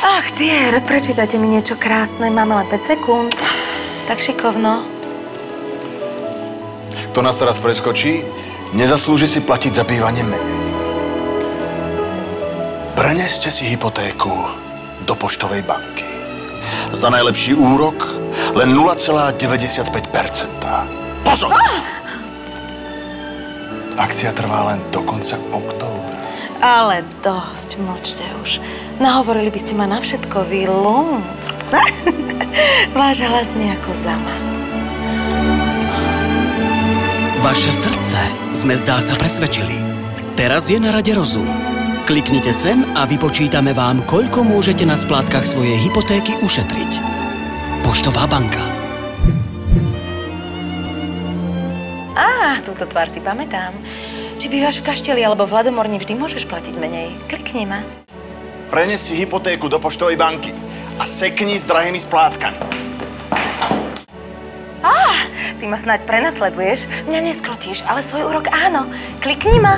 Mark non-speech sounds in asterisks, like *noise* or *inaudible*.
Ach, Pierre, prečítajte mi niečo krásne. Máme len 5 sekúnd. Tak šikovno. Kto nás teraz preskočí, nezaslúži si platiť za bývanie menej. Preneste si hypotéku do poštovej banky. Za najlepší úrok len 0,95%. Pozor! Akcia trvá len do konca októbra. Ale dosť, mlčte už. Nahovorili by ste ma na všetko, vy. *laughs* Váš hlas nejako zamat. Vaše srdce sme zdá sa presvedčili. Teraz je na rade rozum. Kliknite sem a vypočítame vám, koľko môžete na splátkach svojej hypotéky ušetriť. Poštová banka. Á, túto tvár si pamätám. Či bývaš v kašteli alebo v Hladomorni, vždy môžeš platiť menej. Klikni ma. Prenes si hypotéku do poštovej banky a sekni s drahými splátkami. Ty ma snáď prenasleduješ. Mňa neskrotíš, ale svoj úrok áno. Klikni ma.